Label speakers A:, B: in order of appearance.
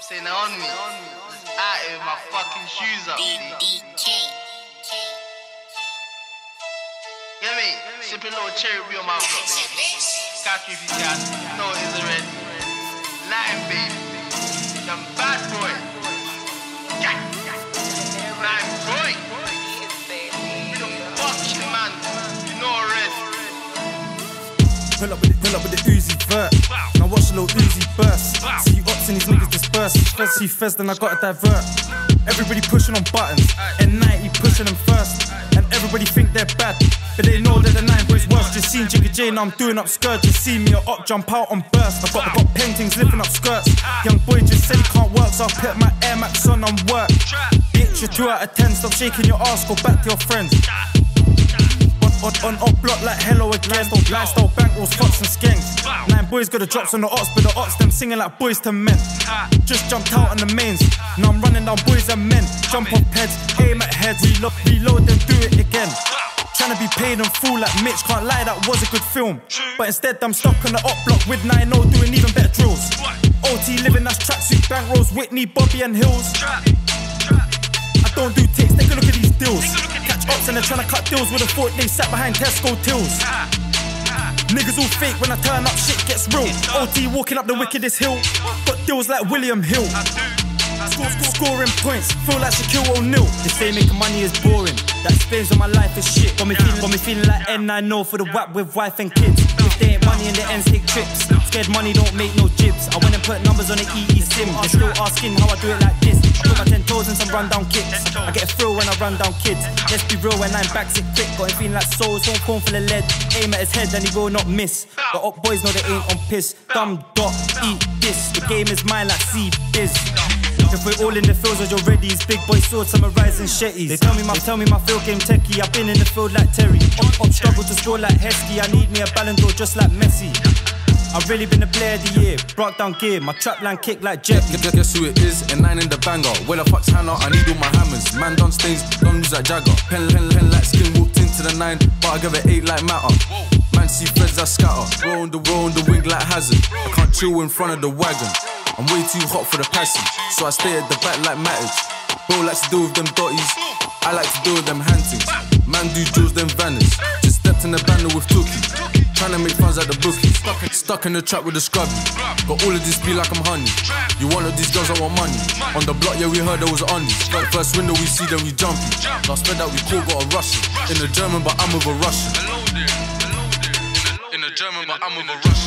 A: saying they're on me. Out here with my fucking shoes up. see? Get me? Sipping little cherry beer on my block, baby. Catch me if you can. No, it's a red. Latin, baby. Them bad boy. Yeah. Latin boy. We don't man. You know red.
B: Pull up with it, pull up with the Uzi vert. Now watch a little Uzi burst. See you ops and these niggas Fez, see Fez, then I gotta divert. Everybody pushing on buttons, and 90 pushing them first. And everybody think they're bad, but they know that the nine boys worse. Just seen Jigga J, now I'm doing up skirt. Just see me up jump out on burst. I got, I got paintings lifting up skirts. Young boy just said he can't work, so I put my Air Max on and work. Bitch, you're two out of ten. Stop shaking your ass, go back to your friends. On, on, on block like hello again. Fucks and skanks. Nine boys got the drops on the ops, but the ops them singing like Boyz II Men. Just jumped out on the mains. Now I'm running down boys and men. Jump off heads, aim at heads. Reload, reload, then do it again. Trying to be paid in full like Mitch. Can't lie, that was a good film. But instead, I'm stuck on the up block with 9 0 doing even better drills. OT living, that's tracksuit, bankrolls, Whitney, Bobby, and Hills. I don't do ticks, take a look at these deals. Catch ops and they're trying to cut deals with a foot, they sat behind Tesco tills. Niggas all fake when I turn up, shit gets real. OT walking up the wickedest hill. but deals like William Hill. Score, score, scoring points, feel like Shaquille O'Neal. They say making money is boring. That explains why my life is shit. Got me feeling, got me feeling like N9 for the whack with wife and kids. Money and the ends take trips. Scared money don't make no jibs. I went and put numbers on the EE sim. They're still asking how I do it like this. Put my ten toes in some rundown kicks. I get a thrill when I run down kids. Let's be real when I'm back sick quick. Got him feeling like soul, so corn full of lead. Aim at his head and he will not miss. But up boys know they ain't on piss. Dumb dot, eat this. The game is mine like C biz. If we're all in the fields, as you're ready, it's big boy swords, rising shetties. They tell me my, tell me my field game techie. I've been in the field like Terry. Up, up, struggle to score like Heskey. I need me a Ballon d'Or just like Messi. I've really been the player of the year. Broke down gear, my trap line kick like Jet.
C: Guess, guess, who it is? And nine in the banger. Where the fuck's Hannah? I need all my hammers. Man done stains, guns like Jagger. Pen, pen, pen like skin walked into the nine, but I give it eight like matter. Man see feds I scatter. Roll on the roll on the wing like Hazard. I can't chill in front of the wagon. I'm way too hot for the passing, so I stay at the back like Matters. Bro likes to deal with them dotties. I like to deal with them hantings. Man do drills, then vanish. Just stepped in the banner with Tookie. Trying to make funds at the bookie. Stuck in the trap with the scrubby. Got all of this be like I'm honey. You one of these girls I want money. On the block, yeah, we heard there was. Got first window we see, then we jumpy. Last spread that we call got a Russian. In the German, but I'm with a Russian. In the German, but I'm with a Russian.